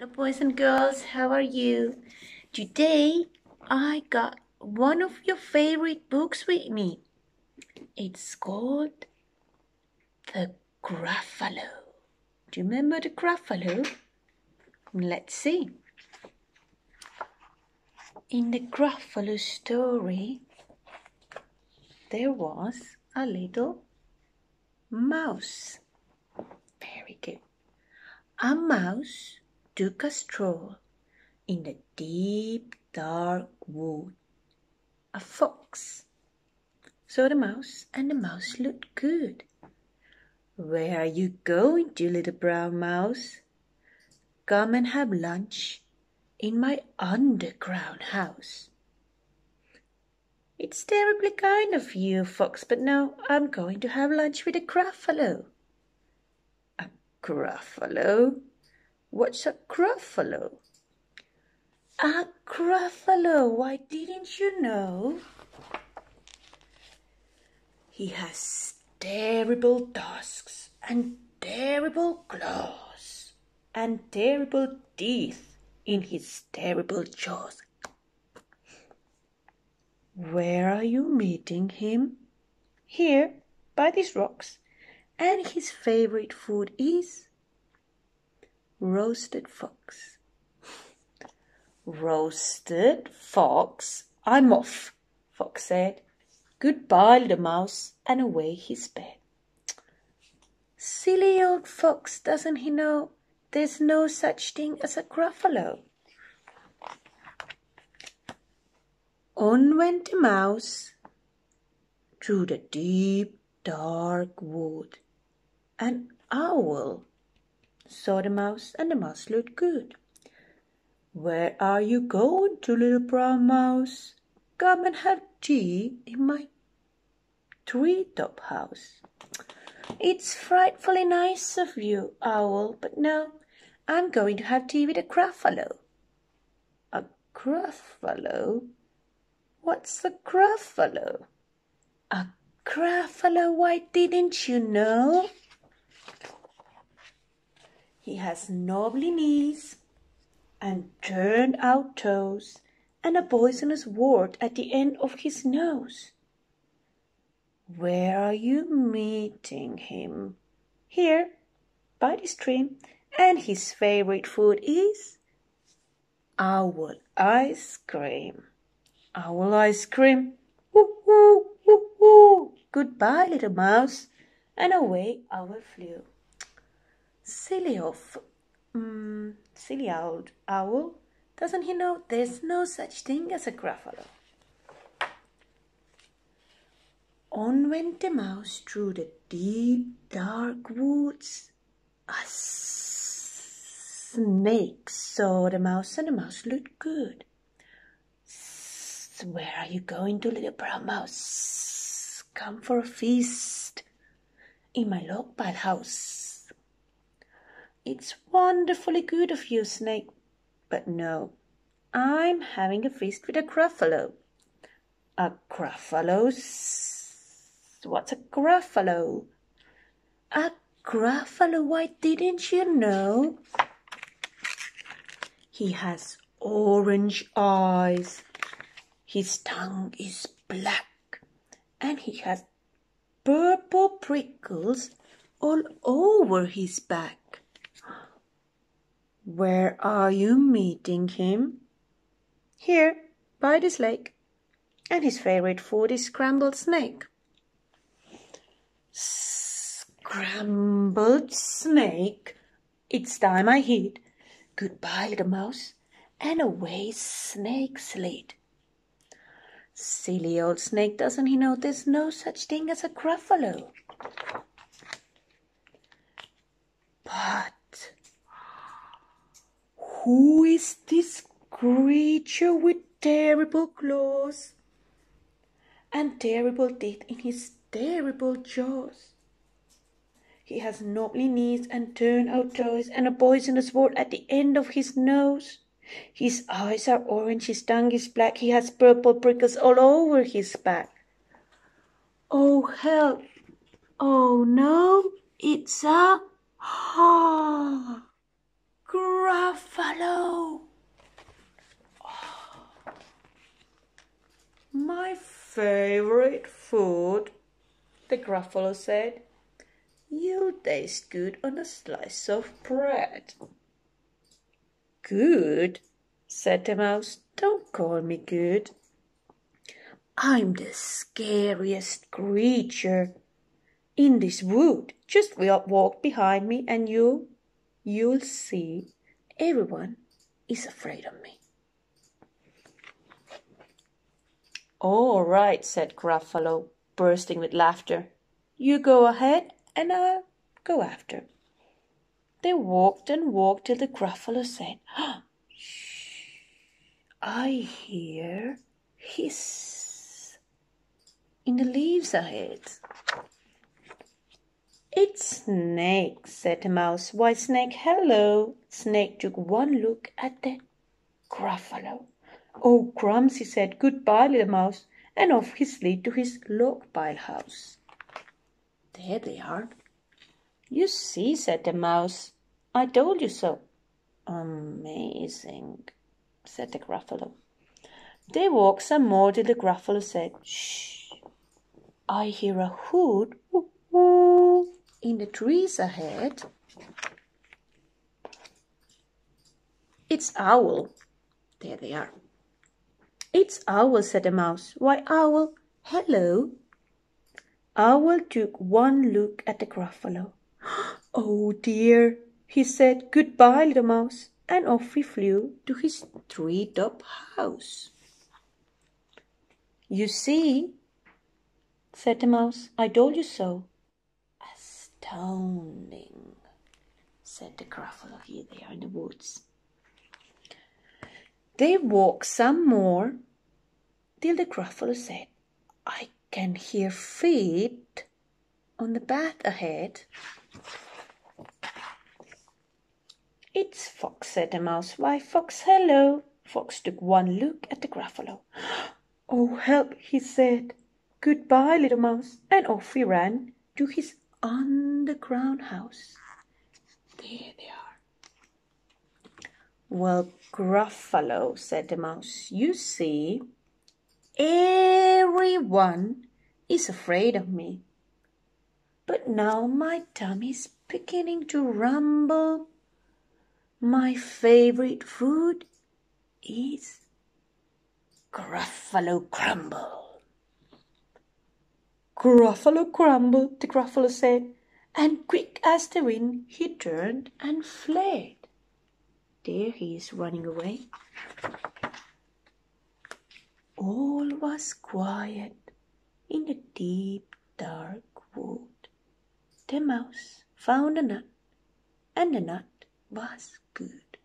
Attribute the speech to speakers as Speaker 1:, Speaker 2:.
Speaker 1: Hello, boys and girls. How are you? Today, I got one of your favorite books with me. It's called The Gruffalo. Do you remember the Gruffalo? Let's see. In the Gruffalo story, there was a little mouse. Very good. A mouse took a stroll in the deep dark wood. A fox saw the mouse, and the mouse looked good. Where are you going to, little brown mouse? Come and have lunch in my underground house. It's terribly kind of you, Fox, but no, I'm going to have lunch with a Gruffalo. A Gruffalo? What's a Gruffalo? A Gruffalo, why didn't you know? He has terrible tusks and terrible claws and terrible teeth in his terrible jaws. Where are you meeting him? Here, by these rocks. And his favorite food is roasted fox. Roasted fox? I'm off, Fox said. Goodbye, little mouse, and away he sped. Silly old fox, doesn't he know there's no such thing as a gruffalo? On went the mouse through the deep dark wood. An owl saw the mouse, and the mouse looked good. Where are you going to, little brown mouse? Come and have tea in my tree top house. It's frightfully nice of you, owl, but no, I'm going to have tea with a gruffalo. A gruffalo? What's a gruffalo? A gruffalo, why didn't you know? He has knobbly knees and turned out toes and a poisonous wart at the end of his nose. Where are you meeting him? Here, by the stream, and his favorite food is owl ice cream. Owl ice cream. Woo woo woo woo. Goodbye, little mouse. And away owl flew. Silly off, mm, silly old owl. Doesn't he know there's no such thing as a gruffalo? On went the mouse through the deep dark woods. A snake saw the mouse, and the mouse looked good. Where are you going to, little brown mouse? Come for a feast in my log pile house. It's wonderfully good of you, snake, but no, I'm having a feast with a gruffalo. A gruffalo? What's a gruffalo? A gruffalo, why didn't you know? He has orange eyes. His tongue is black, and he has purple prickles all over his back. Where are you meeting him? Here, by this lake. And his favorite food is scrambled snake. Scrambled snake? It's time I hid. Goodbye, little mouse. And away snake slid. Silly old snake, doesn't he know there's no such thing as a gruffalo? But who is this creature with terrible claws and terrible teeth in his terrible jaws? He has knobbly knees and turn out toes and a poisonous wart at the end of his nose. His eyes are orange, his tongue is black, he has purple prickles all over his back. Oh, help! Oh, no, it's a ha! Gruffalo! My favorite food, the Gruffalo said. You'll taste good on a slice of bread. Good, said the mouse. Don't call me good. I'm the scariest creature in this wood. Just walk behind me and you, you'll see everyone is afraid of me. All right, said Gruffalo, bursting with laughter. You go ahead and I'll go after. They walked and walked till the Gruffalo said, Shh, I hear hiss in the leaves ahead. It's Snake, said the mouse. Why, Snake, hello. Snake took one look at the Gruffalo. Oh, crumbs, he said, goodbye, little mouse, and off he slid to his log pile house. There they are. You see, said the mouse, I told you so. Amazing, said the Gruffalo. They walked some more till the Gruffalo said, Shh, I hear a hoot woo, woo, in the trees ahead. It's Owl. There they are. It's Owl, said the mouse. Why, Owl, hello. Owl took one look at the Gruffalo. Oh dear, he said, goodbye, little mouse, and off he flew to his tree-top house. You see, said the mouse, I told you so. Astounding, said the Gruffalo. Here they are in the woods. They walked some more till the Gruffalo said, I can hear feet on the path ahead. It's Fox, said the mouse. Why, Fox, hello. Fox took one look at the Gruffalo. Oh, help, he said. Goodbye, little mouse. And off he ran to his underground house. There they are. Well, Gruffalo, said the mouse, you see, everyone is afraid of me. But now my tummy's beginning to rumble. My favorite food is Gruffalo Crumble. Gruffalo Crumble, the Gruffalo said, and quick as the wind he turned and fled. There he is running away. All was quiet in the deep dark wood. The mouse found a nut, and the nut was good.